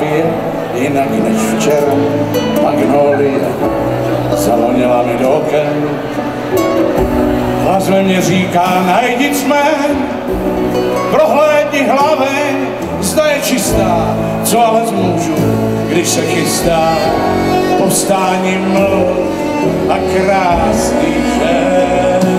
je jinak než včera. Magnolie zavonila mi do oken. Hlas ve mně říká, najdi cmen, prohlédni hlavy, zda je čistá, co ale zmůžu, když se chystá povstání ml a krásný žen.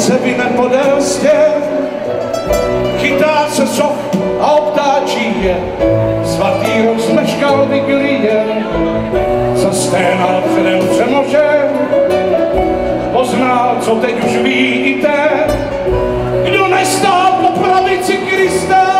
Se vyne podél stěn, chytá se soch a obtáčí je. Svatý rok zmeškal viglie, zasténal předem přemožen, poznal, co teď už ví i ten, kdo nestál po pravici Krista.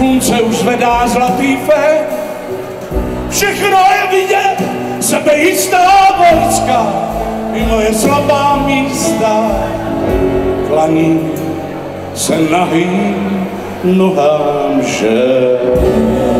Slunce už zvedá zlatý fé, všechno je vidět, sebejistá vojska, i moje slabá místa klaní se nahým nohám žen.